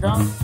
down.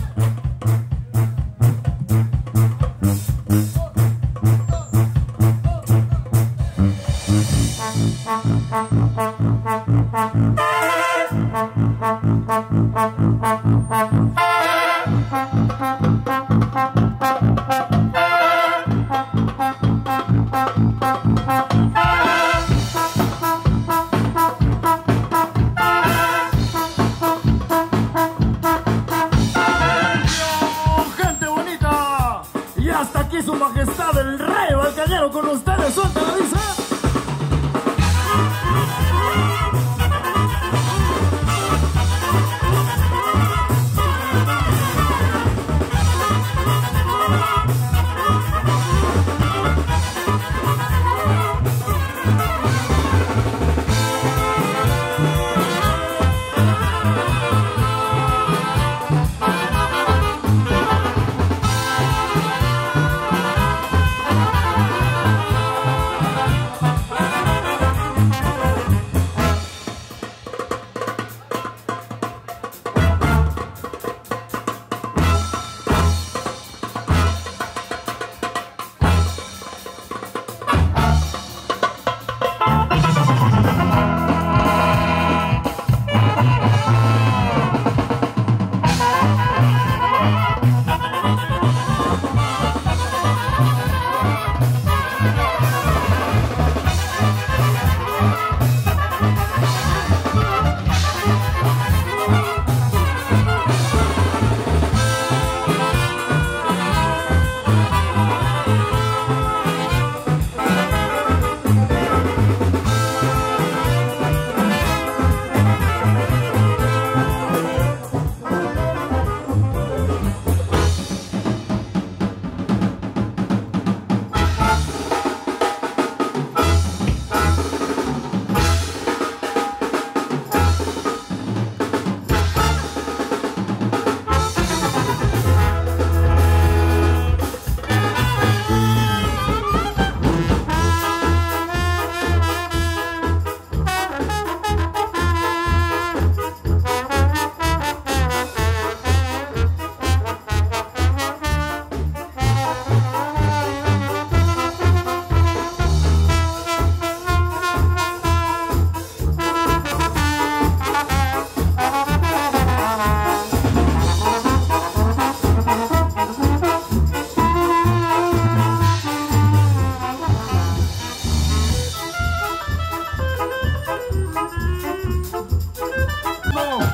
Oh.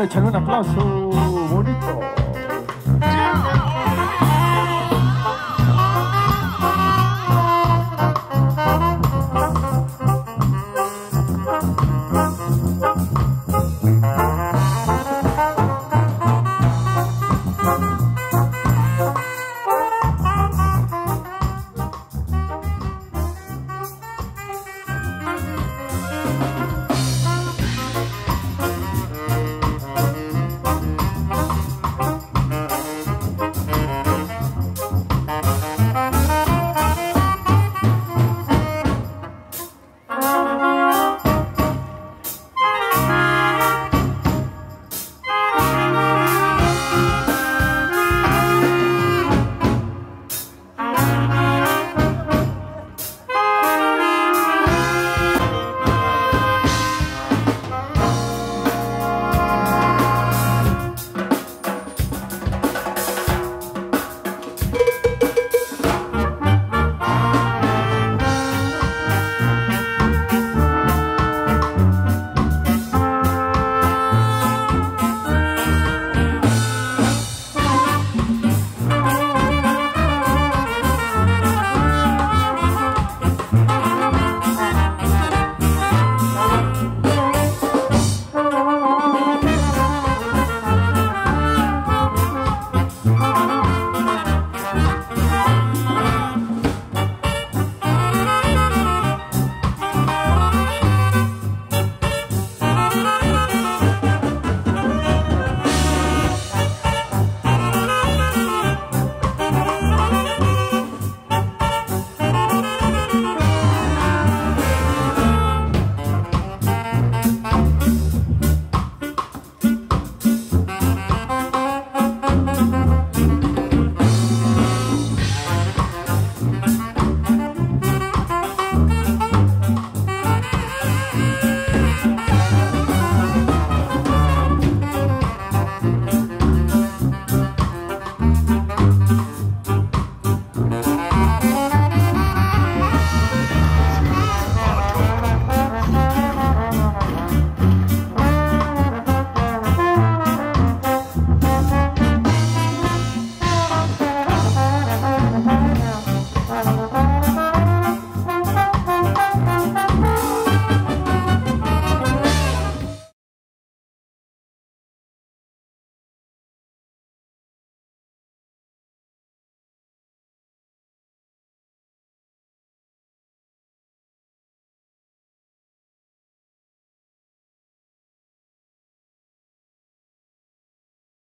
Aplauso bonito.